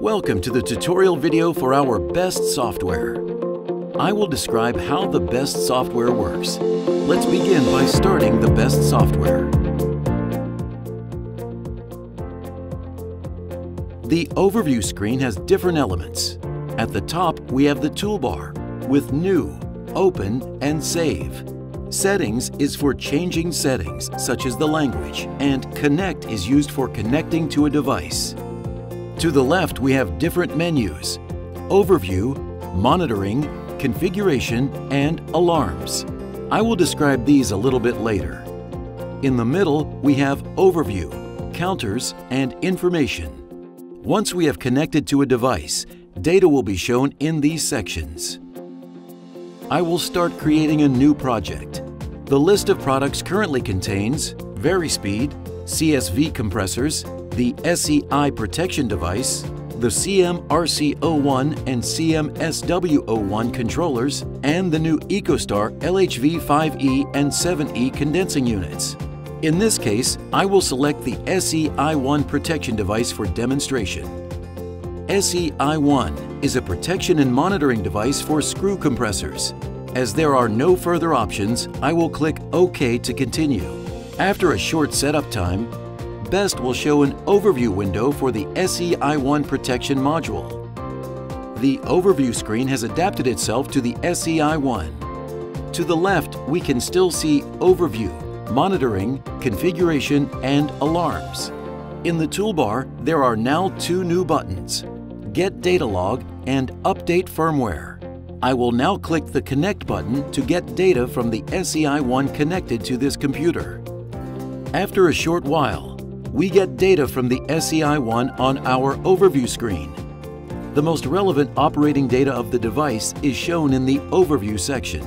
Welcome to the tutorial video for our BEST software. I will describe how the BEST software works. Let's begin by starting the BEST software. The overview screen has different elements. At the top, we have the toolbar with New, Open, and Save. Settings is for changing settings, such as the language, and Connect is used for connecting to a device. To the left, we have different menus, Overview, Monitoring, Configuration, and Alarms. I will describe these a little bit later. In the middle, we have Overview, Counters, and Information. Once we have connected to a device, data will be shown in these sections. I will start creating a new project. The list of products currently contains VariSpeed, CSV compressors, the SEI protection device, the CM-RC-01 and CM-SW-01 controllers, and the new EcoStar LHV5E and 7E condensing units. In this case, I will select the SE-i1 protection device for demonstration. SE-i1 is a protection and monitoring device for screw compressors. As there are no further options, I will click OK to continue. After a short setup time, BEST will show an overview window for the SE-i1 protection module. The overview screen has adapted itself to the SE-i1. To the left, we can still see Overview, monitoring, configuration, and alarms. In the toolbar, there are now two new buttons, Get Data Log and Update Firmware. I will now click the Connect button to get data from the SE-i1 connected to this computer. After a short while, we get data from the SE-i1 on our overview screen. The most relevant operating data of the device is shown in the Overview section.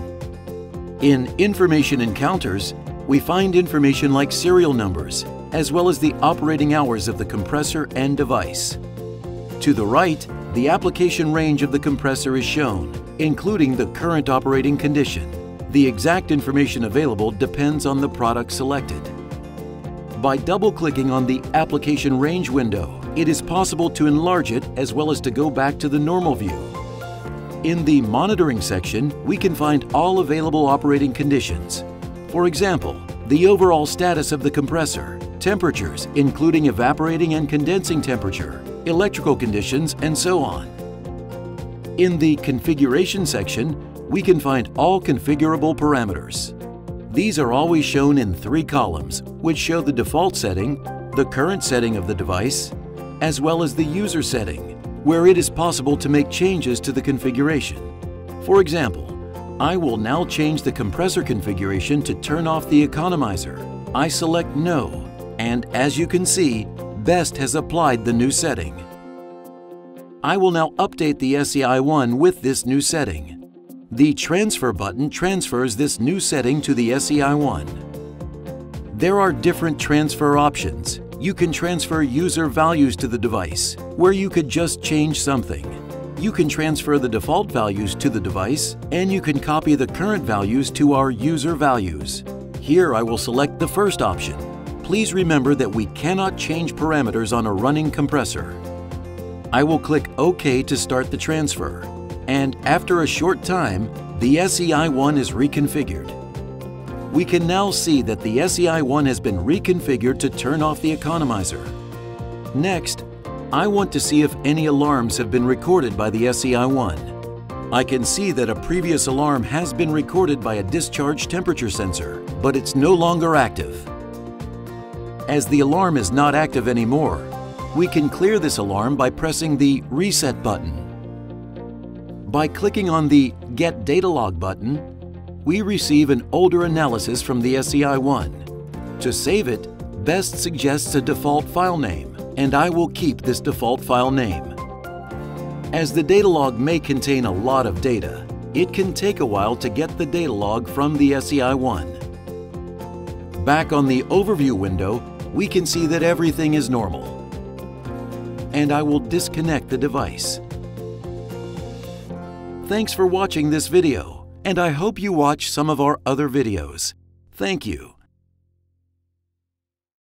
In Information Encounters, we find information like serial numbers, as well as the operating hours of the compressor and device. To the right, the application range of the compressor is shown, including the current operating condition. The exact information available depends on the product selected. By double-clicking on the Application Range window, it is possible to enlarge it as well as to go back to the normal view. In the Monitoring section, we can find all available operating conditions, for example, the overall status of the compressor, temperatures including evaporating and condensing temperature, electrical conditions, and so on. In the Configuration section, we can find all configurable parameters. These are always shown in three columns, which show the default setting, the current setting of the device, as well as the user setting, where it is possible to make changes to the configuration. For example, I will now change the compressor configuration to turn off the economizer. I select No, and as you can see, BEST has applied the new setting. I will now update the SE-i1 with this new setting. The Transfer button transfers this new setting to the SE-i1. There are different transfer options. You can transfer user values to the device, where you could just change something. You can transfer the default values to the device, and you can copy the current values to our user values. Here I will select the first option. Please remember that we cannot change parameters on a running compressor. I will click OK to start the transfer, and after a short time, the SE-i1 is reconfigured. We can now see that the SE-i1 has been reconfigured to turn off the economizer. Next, I want to see if any alarms have been recorded by the SE-i1. I can see that a previous alarm has been recorded by a discharge temperature sensor, but it's no longer active. As the alarm is not active anymore, we can clear this alarm by pressing the Reset button. By clicking on the Get Data Log button, we receive an older analysis from the SE-i1. To save it, BEST suggests a default file name and I will keep this default file name. As the data log may contain a lot of data, it can take a while to get the data log from the SE-i1. Back on the Overview window, we can see that everything is normal. And I will disconnect the device. Thanks for watching this video, and I hope you watch some of our other videos. Thank you.